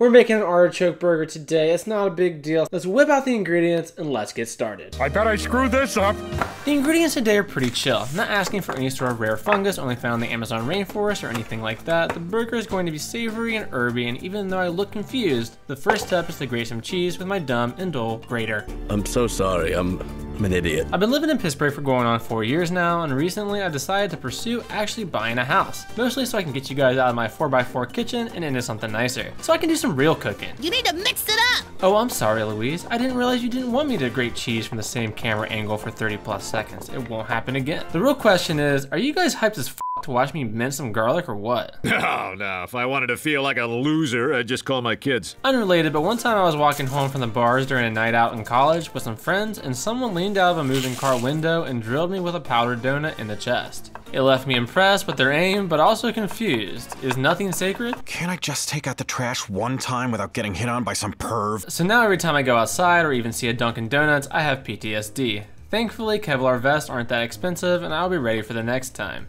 We're making an artichoke burger today. It's not a big deal. Let's whip out the ingredients and let's get started. I bet I screwed this up. The ingredients today are pretty chill. not asking for any sort of rare fungus only found in the Amazon rainforest or anything like that. The burger is going to be savory and herby, and even though I look confused, the first step is to grate some cheese with my dumb and dull grater. I'm so sorry. I'm, I'm an idiot. I've been living in Pittsburgh for going on four years now, and recently I decided to pursue actually buying a house. Mostly so I can get you guys out of my 4x4 kitchen and into something nicer. So I can do some real cooking. You need to mix it up. Oh, I'm sorry, Louise. I didn't realize you didn't want me to grate cheese from the same camera angle for 30 plus seconds. It won't happen again. The real question is, are you guys hyped as f to watch me mince some garlic or what? Oh, no. If I wanted to feel like a loser, I'd just call my kids. Unrelated, but one time I was walking home from the bars during a night out in college with some friends, and someone leaned out of a moving car window and drilled me with a powdered donut in the chest. It left me impressed with their aim, but also confused. Is nothing sacred? Can't I just take out the trash one time without getting hit on by some perv? So now every time I go outside or even see a Dunkin' Donuts, I have PTSD. Thankfully, Kevlar vests aren't that expensive, and I'll be ready for the next time.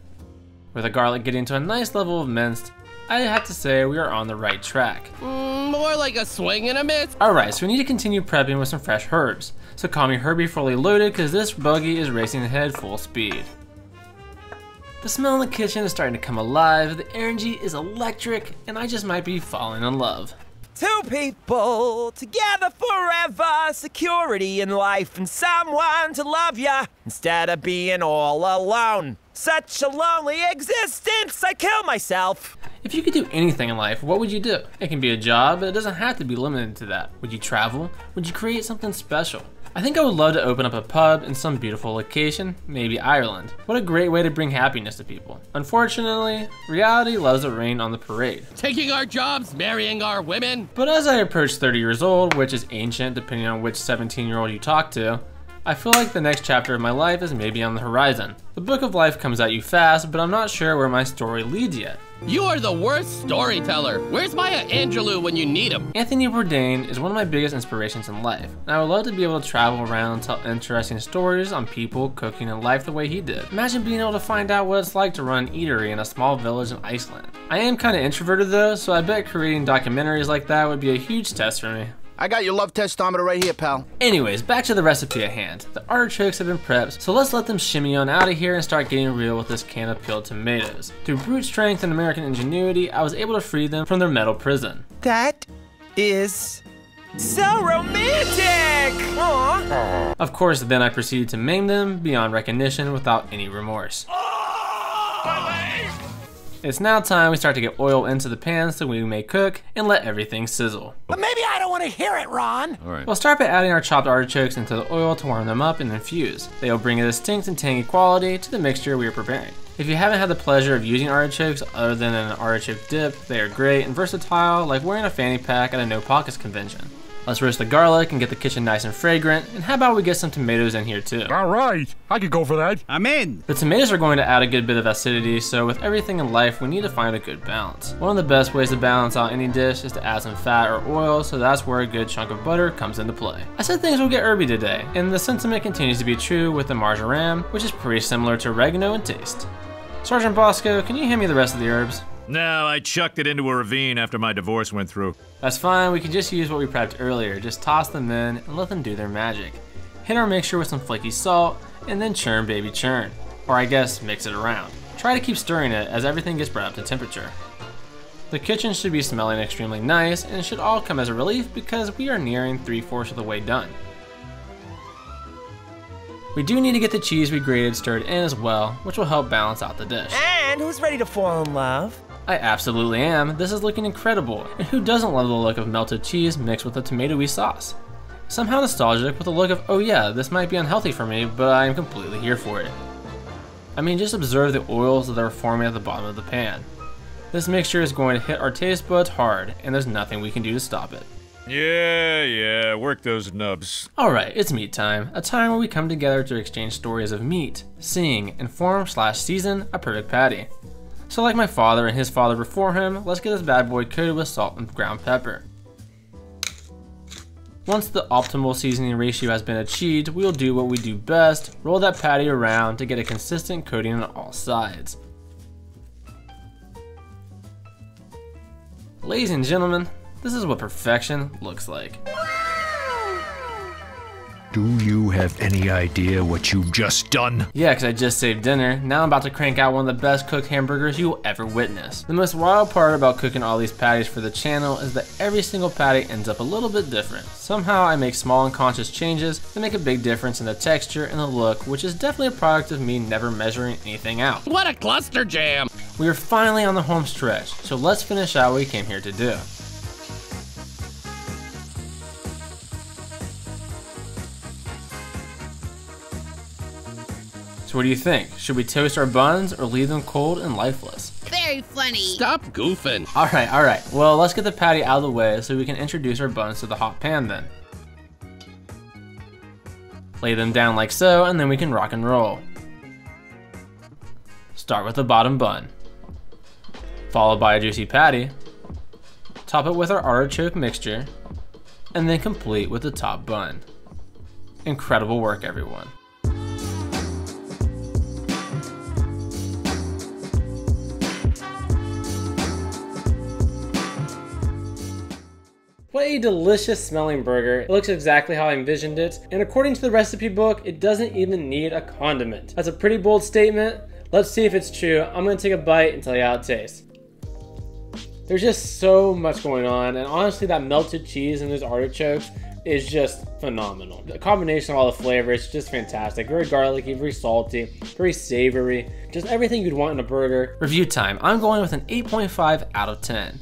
With the garlic getting to a nice level of minced, I have to say we are on the right track. Mm, more like a swing and a miss. Alright, so we need to continue prepping with some fresh herbs. So call me Herbie fully loaded because this buggy is racing ahead full speed. The smell in the kitchen is starting to come alive, the energy is electric, and I just might be falling in love. Two people together forever, security in life, and someone to love ya instead of being all alone. Such a lonely existence, I kill myself. If you could do anything in life, what would you do? It can be a job, but it doesn't have to be limited to that. Would you travel? Would you create something special? I think I would love to open up a pub in some beautiful location, maybe Ireland. What a great way to bring happiness to people. Unfortunately, reality loves to rain on the parade. Taking our jobs, marrying our women. But as I approach 30 years old, which is ancient depending on which 17 year old you talk to, I feel like the next chapter of my life is maybe on the horizon. The book of life comes at you fast, but I'm not sure where my story leads yet. You are the worst storyteller. Where's Maya Angelou when you need him? Anthony Bourdain is one of my biggest inspirations in life, and I would love to be able to travel around and tell interesting stories on people, cooking, and life the way he did. Imagine being able to find out what it's like to run an eatery in a small village in Iceland. I am kinda introverted though, so I bet creating documentaries like that would be a huge test for me. I got your love testometer right here, pal. Anyways, back to the recipe at hand. The artichokes have been prepped, so let's let them shimmy on out of here and start getting real with this can of peeled tomatoes. Through brute strength and American ingenuity, I was able to free them from their metal prison. That is so romantic! Aww. Of course, then I proceeded to maim them beyond recognition without any remorse. Oh, It's now time we start to get oil into the pan so we may cook and let everything sizzle. But maybe I don't want to hear it, Ron. We'll start by adding our chopped artichokes into the oil to warm them up and infuse. They will bring a distinct and tangy quality to the mixture we are preparing. If you haven't had the pleasure of using artichokes other than an artichoke dip, they are great and versatile like wearing a fanny pack at a no pockets convention. Let's roast the garlic and get the kitchen nice and fragrant. And how about we get some tomatoes in here too? All right. I could go for that. I'm in. The tomatoes are going to add a good bit of acidity, so with everything in life, we need to find a good balance. One of the best ways to balance out any dish is to add some fat or oil, so that's where a good chunk of butter comes into play. I said things will get herby today, and the sentiment continues to be true with the marjoram, which is pretty similar to oregano in taste. Sergeant Bosco, can you hand me the rest of the herbs? No, I chucked it into a ravine after my divorce went through. That's fine, we can just use what we prepped earlier. Just toss them in and let them do their magic. Hit our mixture with some flaky salt, and then churn baby churn. Or I guess mix it around. Try to keep stirring it as everything gets brought up to temperature. The kitchen should be smelling extremely nice and it should all come as a relief because we are nearing 3 fourths of the way done. We do need to get the cheese we grated stirred in as well, which will help balance out the dish. And who's ready to fall in love? I absolutely am. This is looking incredible. And who doesn't love the look of melted cheese mixed with a tomatoey sauce? Somehow nostalgic with a look of, oh yeah, this might be unhealthy for me, but I am completely here for it. I mean, just observe the oils that are forming at the bottom of the pan. This mixture is going to hit our taste buds hard, and there's nothing we can do to stop it. Yeah, yeah, work those nubs. Alright, it's meat time, a time where we come together to exchange stories of meat, sing, and form slash season a perfect patty. So like my father and his father before him, let's get this bad boy coated with salt and ground pepper. Once the optimal seasoning ratio has been achieved, we will do what we do best, roll that patty around to get a consistent coating on all sides. Ladies and gentlemen, This is what perfection looks like. Do you have any idea what you've just done? Yeah, because I just saved dinner. Now I'm about to crank out one of the best cooked hamburgers you will ever witness. The most wild part about cooking all these patties for the channel is that every single patty ends up a little bit different. Somehow I make small unconscious changes that make a big difference in the texture and the look, which is definitely a product of me never measuring anything out. What a cluster jam! We are finally on the home stretch, so let's finish out what we came here to do. So what do you think? Should we toast our buns or leave them cold and lifeless? Very funny. Stop goofing. Alright, alright. Well, let's get the patty out of the way so we can introduce our buns to the hot pan then. Lay them down like so, and then we can rock and roll. Start with the bottom bun. Followed by a juicy patty. Top it with our artichoke mixture. And then complete with the top bun. Incredible work, everyone. What a delicious smelling burger. It looks exactly how I envisioned it, and according to the recipe book, it doesn't even need a condiment. That's a pretty bold statement. Let's see if it's true. I'm gonna take a bite and tell you how it tastes. There's just so much going on, and honestly, that melted cheese and those artichokes is just phenomenal. The combination of all the flavors, just fantastic. Very garlicky, very salty, very savory, just everything you'd want in a burger. Review time, I'm going with an 8.5 out of 10.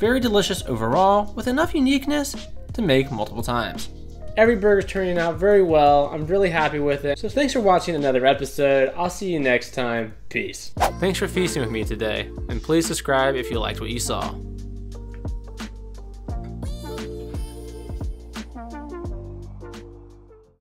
Very delicious overall, with enough uniqueness to make multiple times. Every burger's turning out very well. I'm really happy with it. So thanks for watching another episode. I'll see you next time. Peace. Thanks for feasting with me today, and please subscribe if you liked what you saw.